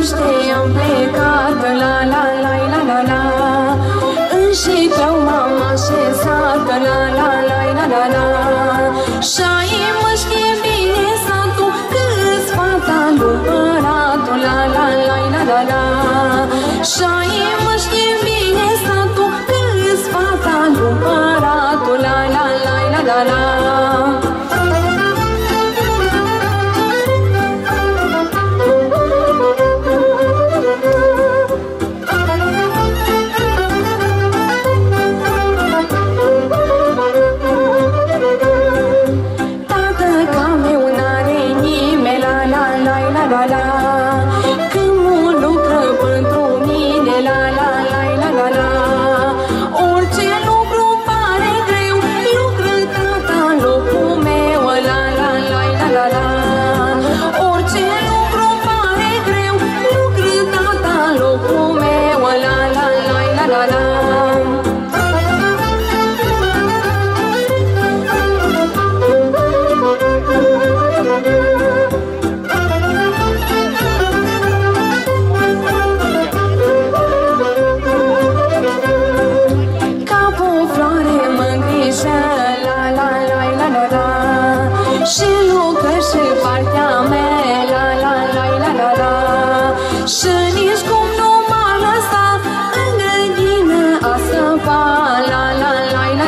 niște am plecat La la la la la la. În și tău mama și sat La la la la la. La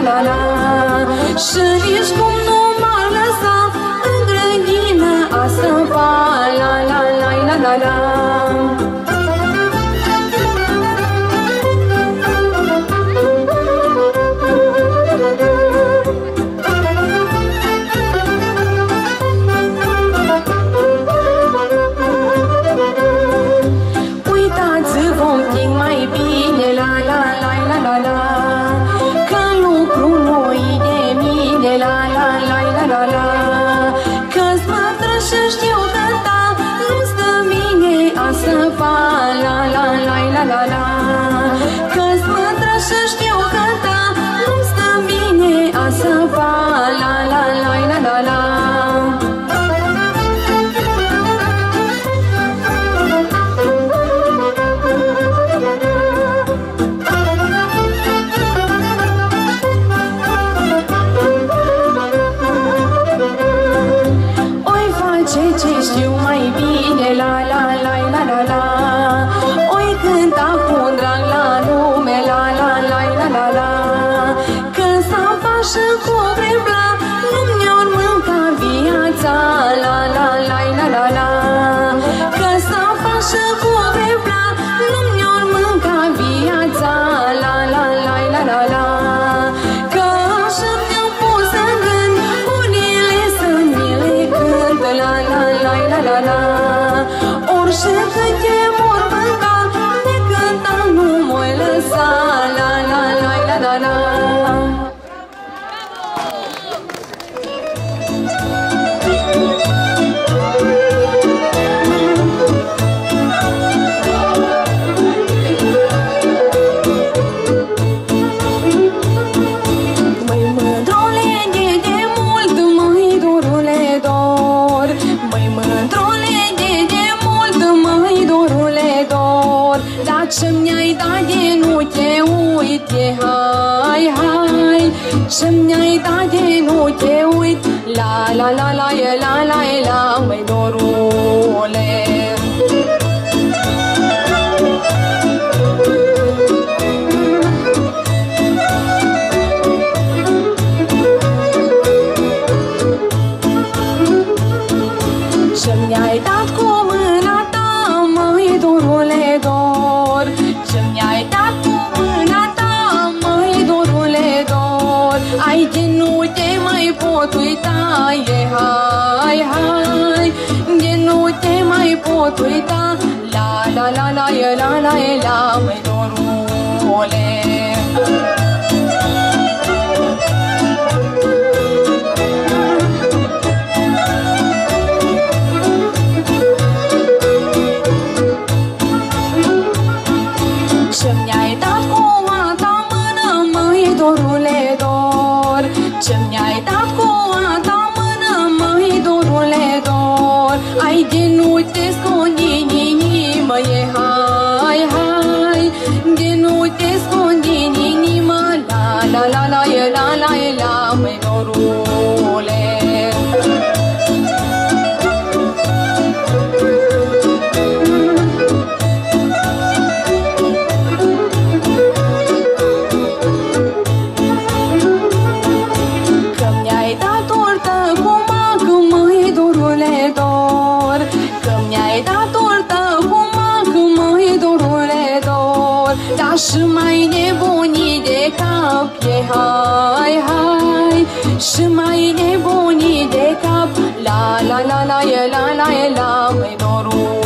la la. Și nici cum nu m-ar lăsa În grădină asta va la la la la la la. la Orice câte mor mânca, de cânta nu mă lăsa, la la la la la la. Ay, la, la, la. nu chế mai po tuổi ta ye hai hai ye nu chế mai po tuổi ta, la la la la ye la la ye la mai do ru le. Sớm nhà noapte, hai, hai. Și mai nebunii de cap. La, la, la, la, e, la, la, e, la, pe norul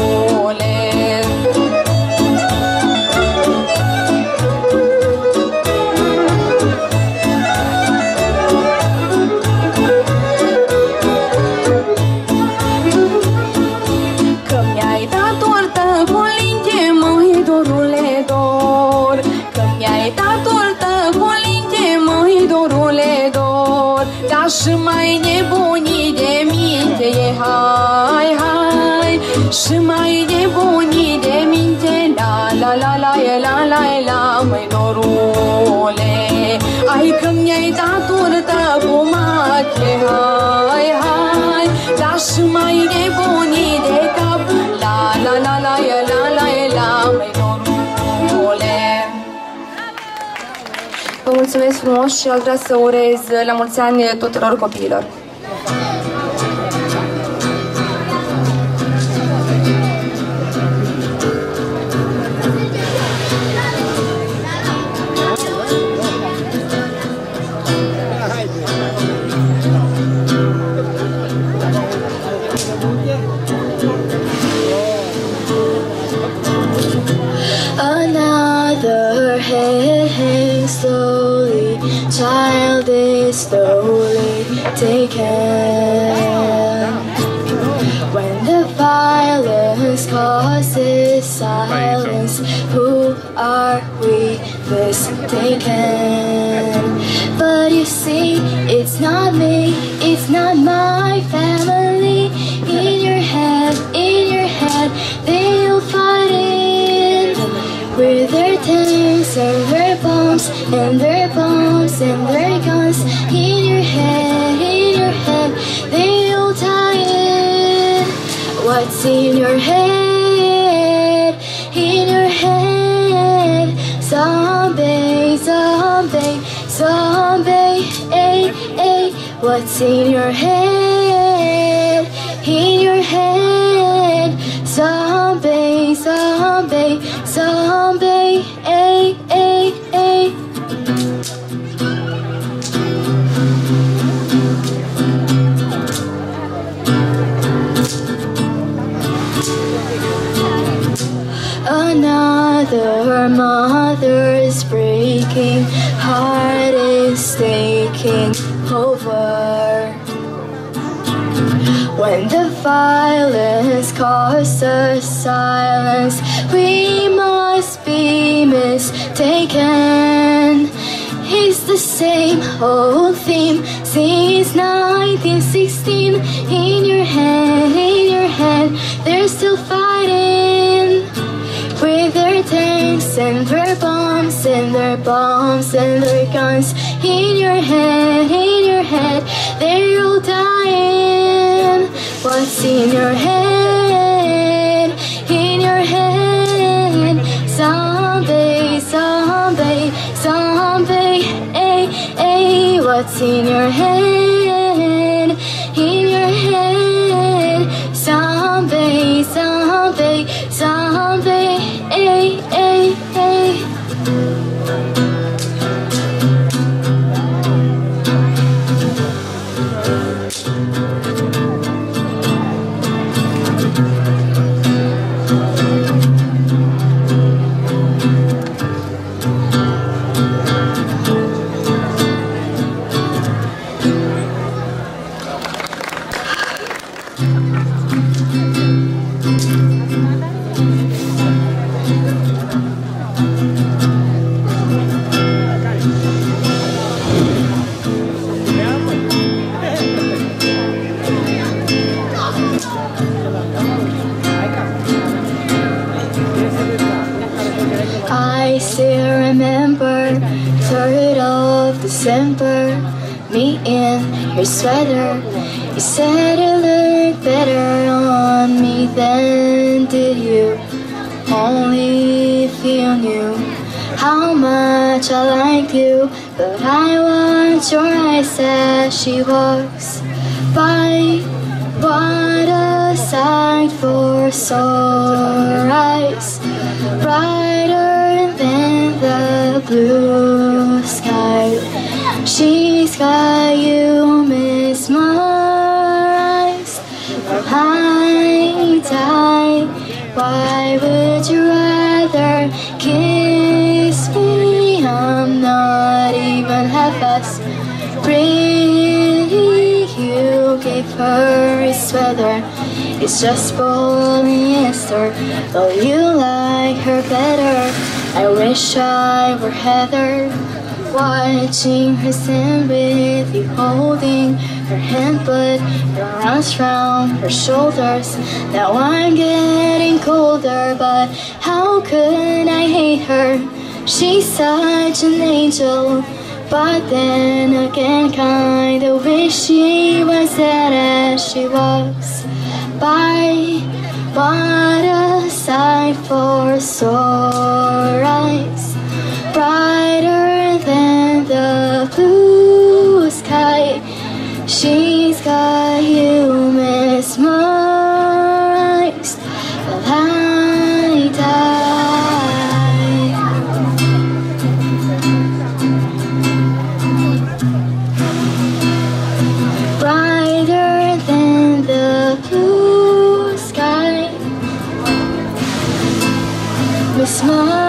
Vă mulțumesc frumos și aș vrea să urez la mulți ani tuturor copiilor. When the violence causes silence, who are we mistaken? But you see, it's not me, it's not my family. In your head, in your head, they'll fight it with their tanks and their bombs and their bombs and their guns What's in your head? In your head. Zombie, zombie, zombie. Hey, hey. Eh, eh, what's in your head? Is taking over. When the violence causes silence, we must be mistaken. It's the same old theme since 1916. In your head, in your head, they're still fighting with their tanks and their bombs and their bombs and their guns. In your head, in your head, they're all dying. What's in your head? In your head, zombie, zombie, zombie. Hey, hey, eh, eh, what's in your head? December, me in your sweater. You said it looked better on me than did you. Only if you knew how much I liked you. But I watch your eyes as she walks by. What a sight for sore eyes, brighter than the blue sky. She's got you mesmerized. From high tide, why would you rather kiss me? I'm not even half as pretty. You gave her a sweater. It's just polyester. Though you like her better, I wish I were Heather. Watching her stand with you, holding her hand, but your arms round her shoulders. Now I'm getting colder, but how could I hate her? She's such an angel. But then again, kinda wish she was sad as she was. By what a sight for sore the blue sky. With smile